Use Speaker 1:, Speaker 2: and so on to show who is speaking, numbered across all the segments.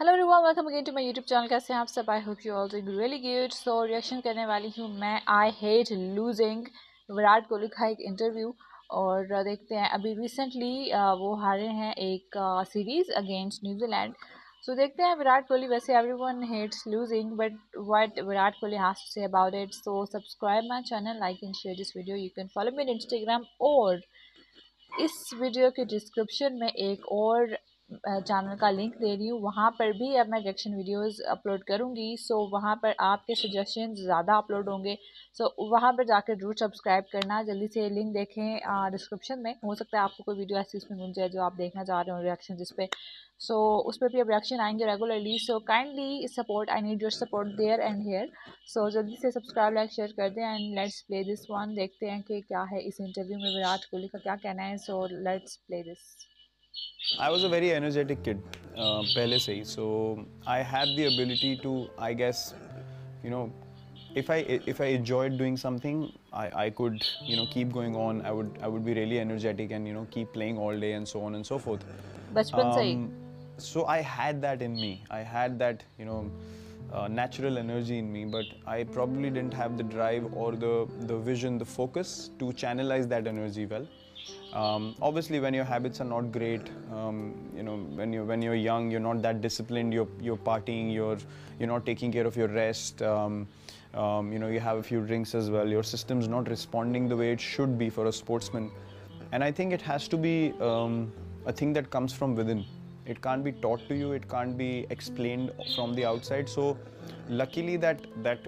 Speaker 1: Hello everyone welcome again to my YouTube channel कैसे हैं आप सब? I hope you all doing really good so reaction करने वाली हूँ मैं. I hate losing Virat Kohli का एक इंटरव्यू और देखते हैं. अभी रिसेंटली वो हारे हैं एक सीरीज़ अगेंस्ट न्यूजीलैंड सो देखते हैं विराट कोहली. वैसे everyone hates losing but what Virat Kohli has said about it so subscribe my channel like and share this video you can follow me Instagram और इस वीडियो के डिस्क्रिप्शन में एक और चैनल का लिंक दे रही हूँ। वहाँ पर भी अब मैं रिएक्शन वीडियोस अपलोड करूँगी। सो वहाँ पर आपके सजेशन ज़्यादा अपलोड होंगे। सो वहाँ पर जाकर ज़रूर सब्सक्राइब करना। जल्दी से लिंक देखें डिस्क्रिप्शन में। हो सकता है आपको कोई वीडियो ऐसी उसमें मिल जाए जो आप देखना चाह रहे हो रिएक्शन जिस पर सो उस पर भी अब रिएक्शन आएँगे regularly so kindly support I need your support there and here so जल्दी से सब्सक्राइब लाइक शेयर कर दें and let's play this one देखते हैं कि क्या है इस इंटरव्यू में विराट कोहली का क्या कहना है। So let's play this
Speaker 2: I was a very energetic kid, uh, pehle se So I had the ability to, I guess, you know, if I if I enjoyed doing something, I, I could you know keep going on. I would I would be really energetic and you know keep playing all day and so on and so forth.
Speaker 1: Um,
Speaker 2: so I had that in me. I had that you know uh, natural energy in me, but I probably didn't have the drive or the the vision, the focus to channelize that energy well. Um, obviously, when your habits are not great, um, you know, when you when you're young, you're not that disciplined. You're you're partying. You're you're not taking care of your rest. Um, um you know, you have a few drinks as well. Your system's not responding the way it should be for a sportsman. And I think it has to be um, a thing that comes from within. It can't be taught to you. It can't be explained from the outside. So, luckily that that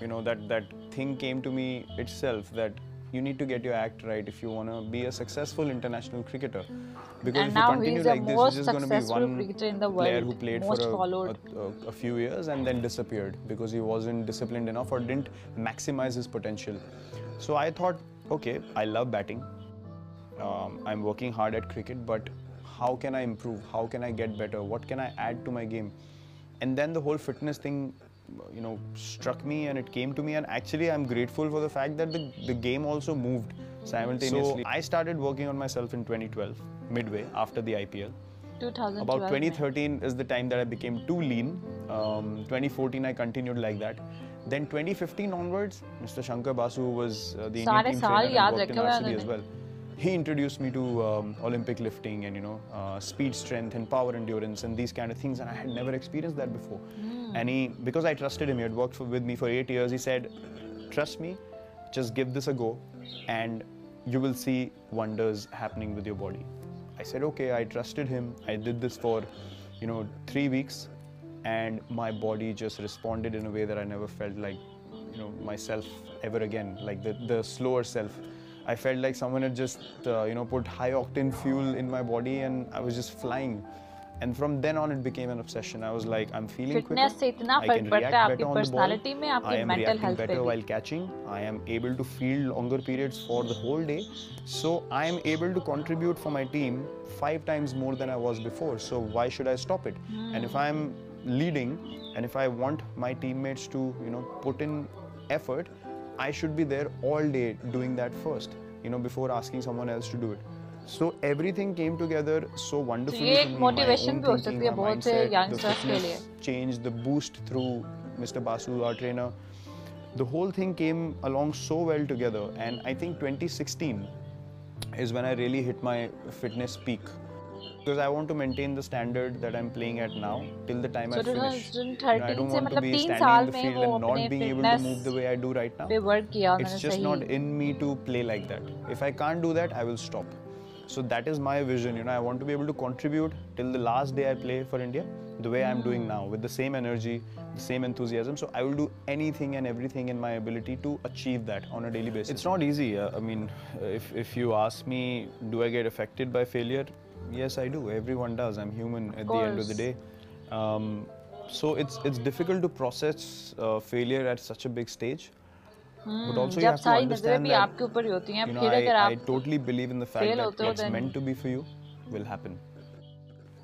Speaker 2: you know that that thing came to me itself. That you need to get your act right if you want to be a successful international cricketer.
Speaker 1: Because and if you continue like this, you're just going to be one
Speaker 2: player who played for a, a, a, few years and then disappeared because he wasn't disciplined enough or didn't maximize his potential. So I thought, okay, I love batting. Um, I'm working hard at cricket, but how can I improve? How can I get better? What can I add to my game? And then the whole fitness thing you know struck me and it came to me and actually I'm grateful for the fact that the, the game also moved simultaneously. So I started working on myself in 2012 midway after the IPL.
Speaker 1: 2012.
Speaker 2: About 2013 is the time that I became too lean. Um, 2014 I continued like that. Then 2015 onwards, Mr. Shankar Basu was uh, the Indian team trainer and worked in RCB as well he introduced me to um, Olympic lifting and you know uh, speed strength and power endurance and these kind of things and I had never experienced that before. Mm. and he because I trusted him he had worked for, with me for eight years he said trust me just give this a go and you will see wonders happening with your body. I said okay I trusted him. I did this for you know three weeks and my body just responded in a way that I never felt like you know myself ever again like the the slower self I felt like someone had just, uh, you know, put high octane fuel in my body and I was just flying. And from then on, it became an obsession. I was like, I'm feeling
Speaker 1: Fitness
Speaker 2: quicker.
Speaker 1: I can react better on the ball.
Speaker 2: I am reacting better while catching. I am able to field longer periods for the whole day. So I am able to contribute for my team five times more than I was before. So why should I stop it? Mm. And if I'm leading and if I want my teammates to, you know, put in effort, I should be there all day doing that first, you know, before asking someone else to do it. So everything came together so wonderfully.
Speaker 1: So motivation भी हो सकती है बहुत से youngsters के लिए.
Speaker 2: Change the boost through Mr. Basu, our trainer. The whole thing came along so well together, and I think 2016 is when I really hit my fitness peak because I want to maintain the standard that I'm playing at now till the time
Speaker 1: so
Speaker 2: I finish.
Speaker 1: So you know, I don't want to be standing in the field and not being able to move
Speaker 2: the way I do right now. It's just not in me to play like that. If I can't do that, I will stop. So that is my vision. You know, I want to be able to contribute till the last day I play for India, the way mm. I'm doing now, with the same energy, the same enthusiasm. So I will do anything and everything in my ability to achieve that on a daily basis. It's not easy. Uh, I mean, if if you ask me, do I get affected by failure? Yes, I do. Everyone does. I'm human at the end of the day. Um, so it's it's difficult to process uh, failure at such a big stage.
Speaker 1: Hmm. But also you have to understand that, you know,
Speaker 2: I, I totally believe in the fact that what's meant to be for you will happen.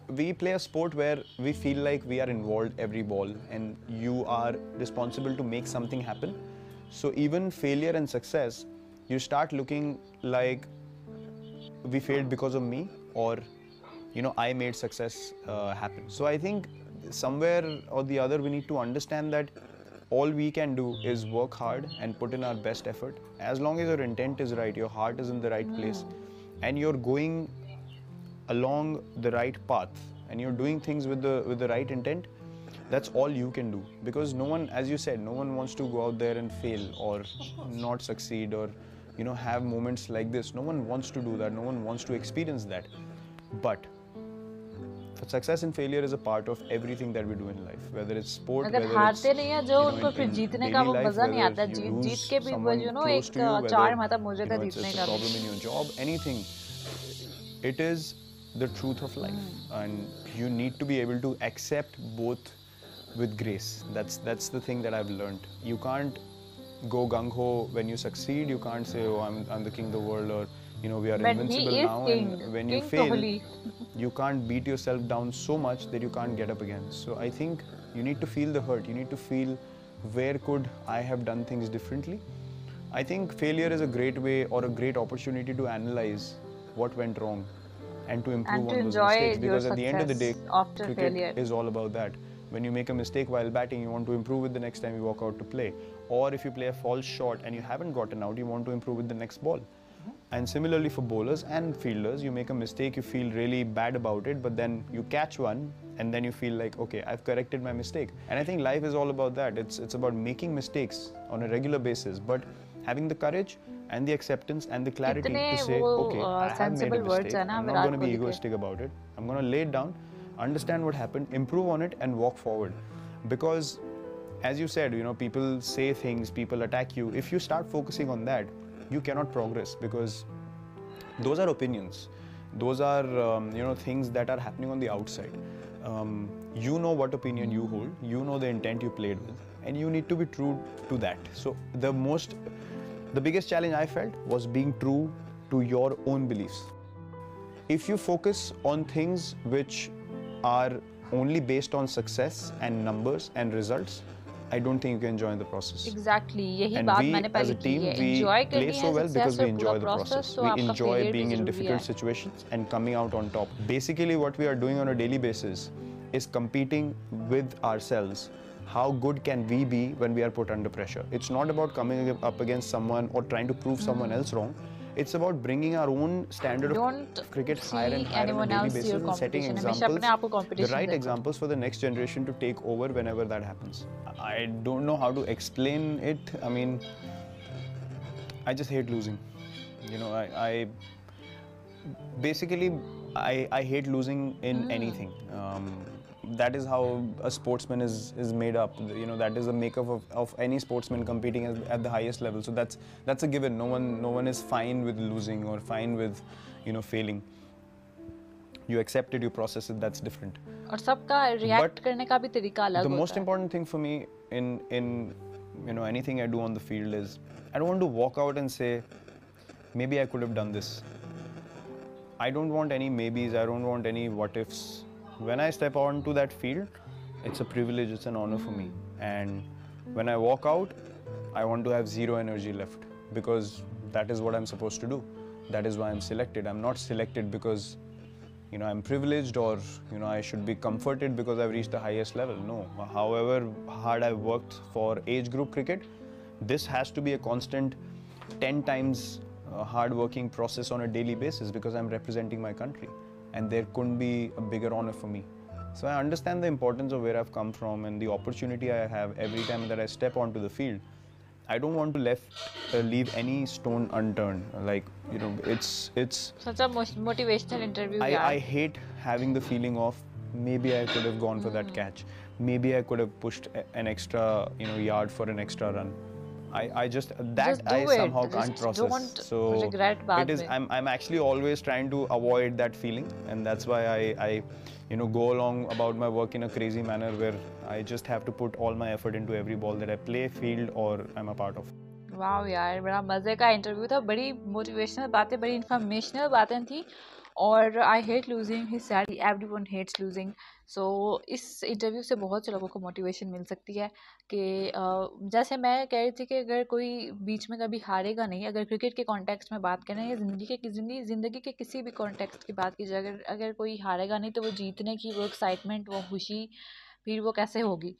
Speaker 2: We play a sport where we feel like we are involved every ball and you are responsible to make something happen. So even failure and success, you start looking like we failed because of me or you know I made success uh, happen. So I think somewhere or the other we need to understand that all we can do is work hard and put in our best effort. As long as your intent is right, your heart is in the right place, and you're going along the right path, and you're doing things with the with the right intent, that's all you can do. Because no one, as you said, no one wants to go out there and fail or not succeed or you know have moments like this. No one wants to do that. No one wants to experience that. But success and failure is a part of everything that we do in life whether it's sport
Speaker 1: अगर हारते नहीं है जो उनको फिर जीतने का वो मजा नहीं आता जीत जीत के भी वो यू नो एक चार मतलब मुझे का जीतने का
Speaker 2: problem in your job anything it is the truth of life mm. and you need to be able to accept both with grace that's that's the thing that i've learned you can't go gung ho when you succeed you can't say oh i'm i'm the king of the world or you know we are
Speaker 1: but
Speaker 2: invincible now
Speaker 1: king.
Speaker 2: and when
Speaker 1: king
Speaker 2: you fail you can't beat yourself down so much that you can't get up again. So i think you need to feel the hurt. You need to feel where could i have done things differently. I think failure is a great way or a great opportunity to analyze what went wrong and to improve
Speaker 1: and to
Speaker 2: on
Speaker 1: those
Speaker 2: mistakes because at the end of the day
Speaker 1: after
Speaker 2: cricket
Speaker 1: failure.
Speaker 2: is all about that. When you make a mistake while batting you want to improve it the next time you walk out to play. Or if you play a false shot and you haven't gotten out you want to improve with the next ball and similarly for bowlers and fielders, you make a mistake, you feel really bad about it, but then you catch one and then you feel like, okay, I've corrected my mistake. And I think life is all about that. It's, it's about making mistakes on a regular basis, but having the courage and the acceptance and the clarity to say, okay, I have made a mistake. I'm not going to be egoistic about it. I'm going to lay it down, understand what happened, improve on it, and walk forward. Because, as you said, you know, people say things, people attack you. If you start focusing on that, you cannot progress because those are opinions. Those are um, you know things that are happening on the outside. Um, you know what opinion you hold you know the intent you played with and you need to be true to that. So the most the biggest challenge i felt was being true to your own beliefs. If you focus on things which are only based on success and numbers and results I don't think you can enjoy the process.
Speaker 1: Exactly. यही and बात मैंने पहले की है. Enjoy
Speaker 2: play so well because we enjoy the process. So we enjoy being in difficult situations and coming out on top. Basically, what we are doing on a daily basis is competing with ourselves. How good can we be when we are put under pressure? It's not about coming up against someone or trying to prove mm. someone else wrong it's about bringing our own standard
Speaker 1: Don't
Speaker 2: of cricket higher and higher on a daily basis and setting examples, the right examples for the next generation to take over whenever that happens. I don't know how to explain it. I mean, I just hate losing. You know, I, I basically I, I hate losing in mm. anything. Um, that is how a sportsman is is made up you know that is the makeup of, of any sportsman competing at, at, the highest level so that's that's a given no one no one is fine with losing or fine with you know failing you accept it you process it that's different
Speaker 1: और सबका react करने का भी तरीका अलग
Speaker 2: the most important thing for me in in you know anything I do on the field is I don't want to walk out and say maybe I could have done this I don't want any maybes I don't want any what ifs when I step onto that field, it's a privilege, it's an honor for me. And when I walk out, I want to have zero energy left because that is what I'm supposed to do. That is why I'm selected. I'm not selected because you know I'm privileged or you know I should be comforted because I've reached the highest level. No. However hard I've worked for age group cricket, this has to be a constant 10 times uh, hard working process on a daily basis because I'm representing my country and there couldn't be a bigger honor for me. So I understand the importance of where I've come from and the opportunity I have every time that I step onto the field. I don't want to left uh, leave any stone unturned. Like you know, it's it's
Speaker 1: such a motivational interview.
Speaker 2: I, I hate having the feeling of maybe I could have gone for that hmm. catch. Maybe I could have pushed an extra you know yard for an extra run. I, I just that
Speaker 1: just
Speaker 2: I
Speaker 1: it.
Speaker 2: somehow
Speaker 1: just
Speaker 2: can't process.
Speaker 1: Don't
Speaker 2: so
Speaker 1: regret
Speaker 2: it is. I'm I'm actually always trying to avoid that feeling, and that's why I I you know go along about my work in a crazy manner where I just have to put all my effort into every ball that I play, field or I'm a part of.
Speaker 1: वाह यार बड़ा मज़े का interview था बड़ी motivational बातें बड़ी informational बातें थी और I hate losing he said everyone hates losing so इस इंटरव्यू से बहुत से लोगों को मोटिवेशन मिल सकती है कि जैसे मैं कह रही थी कि अगर कोई बीच में कभी हारेगा नहीं, अगर क्रिकेट के कॉन्टेक्स्ट में बात करें या ज़िंदगी के ज़िंदगी ज़िंदगी के किसी भी कॉन्टेक्स्ट की बात की जाए अगर अगर कोई हारेगा नहीं तो वो जीतने की वो एक्साइटमेंट वो खुशी, फिर वो कैसे होगी?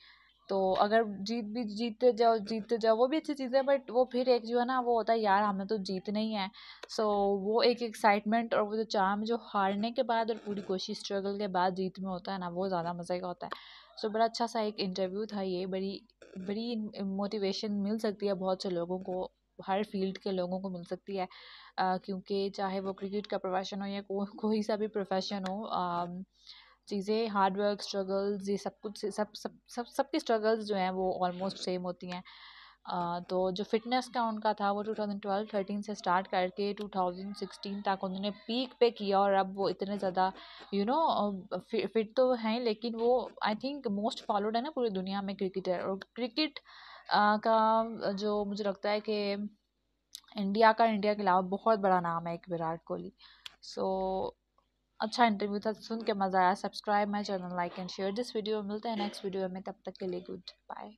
Speaker 1: तो अगर जीत भी जीतते जाओ जीतते जाओ वो भी अच्छी चीज़ है बट वो फिर एक जो है ना वो होता है यार हमें तो जीतना ही है। सो so, वो एक एक्साइटमेंट और वो जो चाम जो हारने के बाद और पूरी कोशिश स्ट्रगल के बाद जीत में होता है ना वो ज़्यादा मज़े का होता है। सो so, बड़ा अच्छा सा एक इंटरव्यू था ये बड़ी बड़ी मोटिवेशन मिल सकती है बहुत से लोगों को हर फ़ील्ड के लोगों को मिल सकती है। क्योंकि चाहे वो क्रिकेट का प्रोफेशन हो या को, कोई सा भी प्रोफेशन हो चीज़ें हार्ड वर्क स्ट्रगल्स ये सब कुछ सब सब सब सबकी स्ट्रगल्स जो हैं वो ऑलमोस्ट सेम होती हैं। तो जो फिटनेस का उनका था वो 2012-13 से स्टार्ट करके 2016 तक उन्होंने पीक पे किया और अब वो इतने ज़्यादा यू नो फिट तो हैं लेकिन वो आई थिंक मोस्ट फॉलोड है ना पूरी दुनिया में क्रिकेटर और क्रिकेट का जो मुझे लगता है कि इंडिया का इंडिया के अलावा बहुत बड़ा नाम है एक विराट कोहली। सो so, अच्छा इंटरव्यू था सुन के मज़ा आया। Subscribe my channel like and share this video मिलते हैं नेक्स्ट वीडियो में, तब तक के लिए गुड बाय